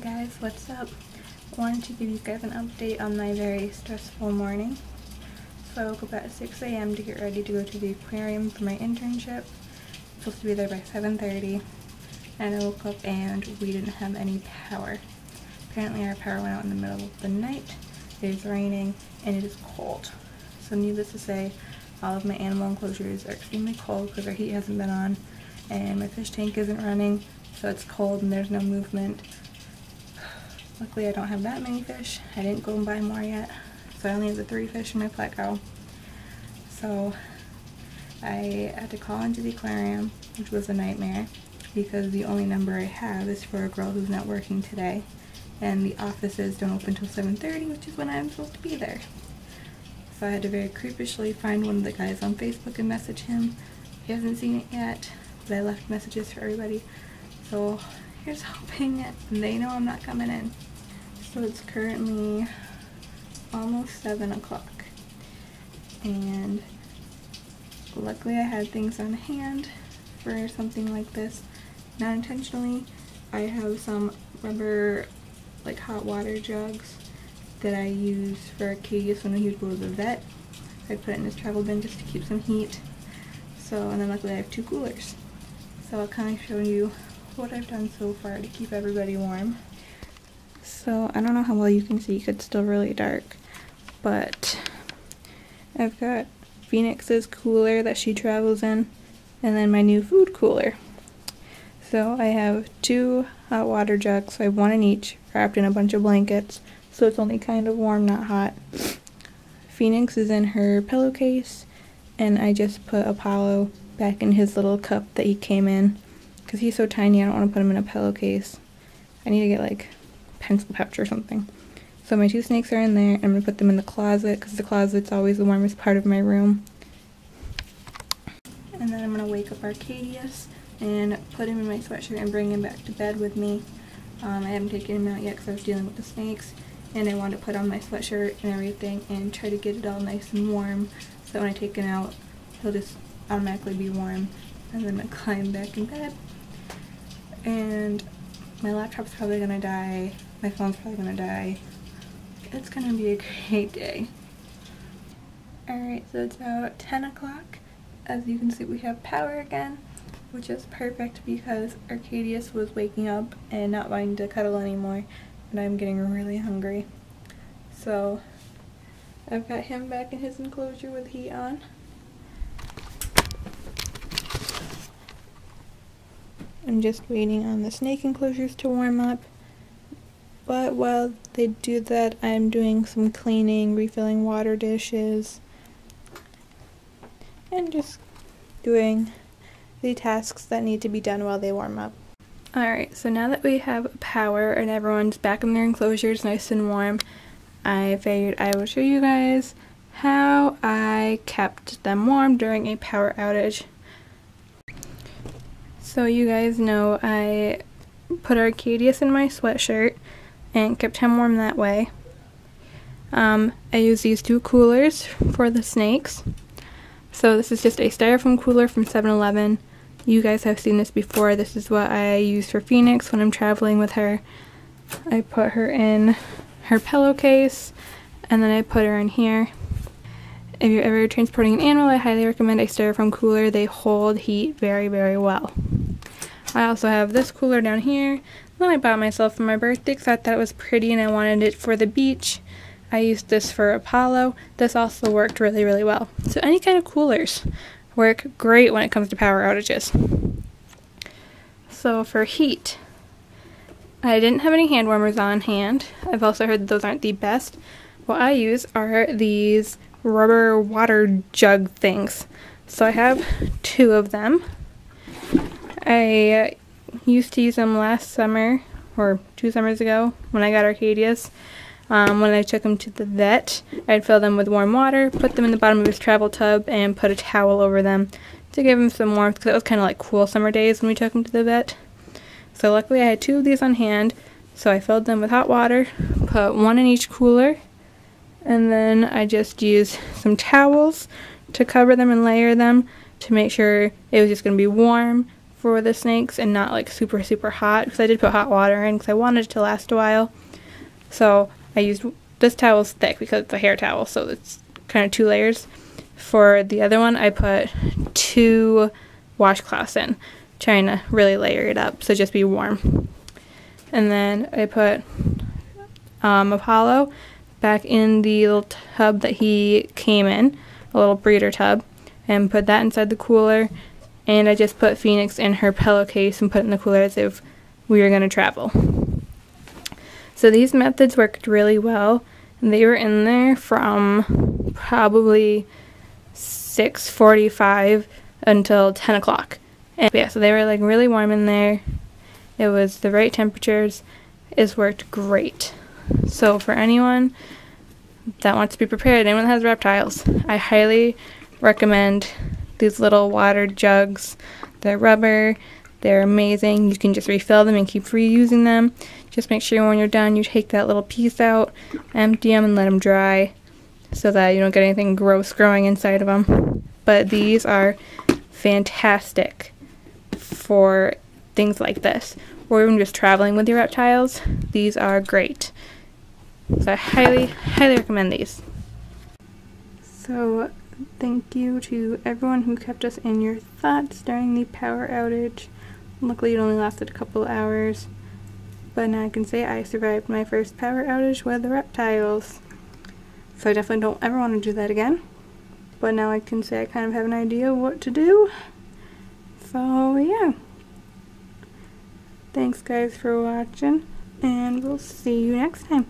guys, what's up? Wanted to give you guys an update on my very stressful morning. So I woke up at 6 a.m. to get ready to go to the aquarium for my internship. I'm supposed to be there by 7.30 and I woke up and we didn't have any power. Apparently our power went out in the middle of the night, it is raining, and it is cold. So needless to say, all of my animal enclosures are extremely cold because our heat hasn't been on and my fish tank isn't running so it's cold and there's no movement. Luckily I don't have that many fish. I didn't go and buy more yet. So I only have the three fish in my Pleco. So I had to call into the aquarium, which was a nightmare because the only number I have is for a girl who's not working today. And the offices don't open until 7.30, which is when I'm supposed to be there. So I had to very creepishly find one of the guys on Facebook and message him. He hasn't seen it yet, but I left messages for everybody. So here's hoping they know I'm not coming in. So it's currently almost 7 o'clock. And luckily I had things on hand for something like this. Not intentionally, I have some rubber like hot water jugs that I use for Arcadius when he would go to the vet. I put it in his travel bin just to keep some heat. So, and then luckily I have two coolers. So I'll kind of show you what I've done so far to keep everybody warm. So I don't know how well you can see it's still really dark, but I've got Phoenix's cooler that she travels in, and then my new food cooler. So I have two hot water jugs, so I have one in each, wrapped in a bunch of blankets, so it's only kind of warm, not hot. Phoenix is in her pillowcase, and I just put Apollo back in his little cup that he came in because he's so tiny, I don't want to put him in a pillowcase. I need to get like pencil pouch or something. So my two snakes are in there. I'm going to put them in the closet because the closet's always the warmest part of my room. And then I'm going to wake up Arcadius and put him in my sweatshirt and bring him back to bed with me. Um, I haven't taken him out yet because I was dealing with the snakes. And I want to put on my sweatshirt and everything and try to get it all nice and warm so when I take him out, he'll just automatically be warm. And then I climb back in bed and my laptop's probably gonna die, my phone's probably gonna die. It's gonna be a great day. Alright, so it's about 10 o'clock. As you can see, we have power again, which is perfect because Arcadius was waking up and not wanting to cuddle anymore, and I'm getting really hungry. So, I've got him back in his enclosure with heat on. I'm just waiting on the snake enclosures to warm up. But while they do that, I'm doing some cleaning, refilling water dishes, and just doing the tasks that need to be done while they warm up. Alright, so now that we have power and everyone's back in their enclosures nice and warm, I figured I would show you guys how I kept them warm during a power outage. So you guys know I put Arcadius in my sweatshirt and kept him warm that way. Um, I use these two coolers for the snakes. So this is just a styrofoam cooler from 7-Eleven. You guys have seen this before. This is what I use for Phoenix when I'm traveling with her. I put her in her pillowcase and then I put her in here. If you're ever transporting an animal, I highly recommend a styrofoam cooler. They hold heat very, very well. I also have this cooler down here that I bought myself for my birthday because I thought it was pretty and I wanted it for the beach. I used this for Apollo. This also worked really, really well. So any kind of coolers work great when it comes to power outages. So for heat, I didn't have any hand warmers on hand. I've also heard those aren't the best. What I use are these rubber water jug things. So I have two of them. I used to use them last summer or two summers ago when I got Arcadius. Um, when I took him to the vet, I'd fill them with warm water, put them in the bottom of his travel tub, and put a towel over them to give him some warmth because it was kind of like cool summer days when we took him to the vet. So luckily I had two of these on hand, so I filled them with hot water, put one in each cooler, and then I just used some towels to cover them and layer them to make sure it was just going to be warm for the snakes and not like super super hot because I did put hot water in because I wanted it to last a while. So I used this towel's thick because it's a hair towel, so it's kind of two layers. For the other one, I put two washcloths in, trying to really layer it up so just be warm. And then I put um, Apollo back in the little tub that he came in, a little breeder tub, and put that inside the cooler. And I just put Phoenix in her pillowcase and put in the cooler as if we were going to travel. So these methods worked really well. They were in there from probably 6:45 until 10 o'clock. And yeah, so they were like really warm in there. It was the right temperatures. It's worked great. So for anyone that wants to be prepared, anyone that has reptiles, I highly recommend these little water jugs. They're rubber. They're amazing. You can just refill them and keep reusing them. Just make sure when you're done, you take that little piece out, empty them, and let them dry so that you don't get anything gross growing inside of them. But these are fantastic for things like this, or even just traveling with your reptiles. These are great. So I highly, highly recommend these. So thank you to everyone who kept us in your thoughts during the power outage. Luckily it only lasted a couple hours. But now I can say I survived my first power outage with the reptiles. So I definitely don't ever want to do that again. But now I can say I kind of have an idea what to do. So yeah. Thanks guys for watching. And we'll see you next time.